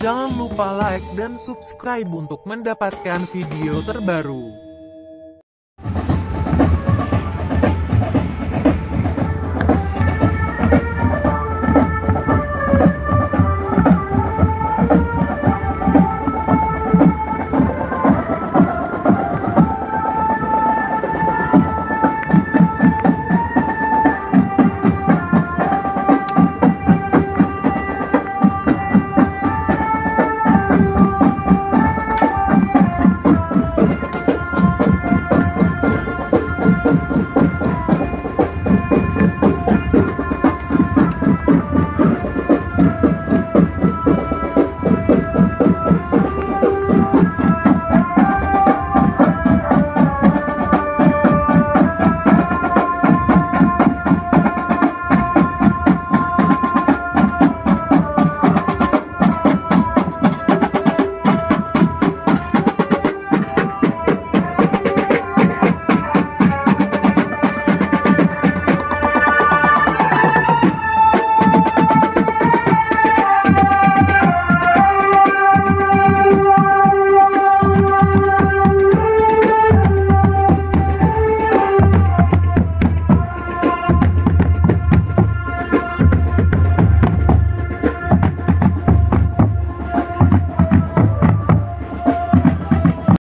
Jangan lupa like dan subscribe untuk mendapatkan video terbaru.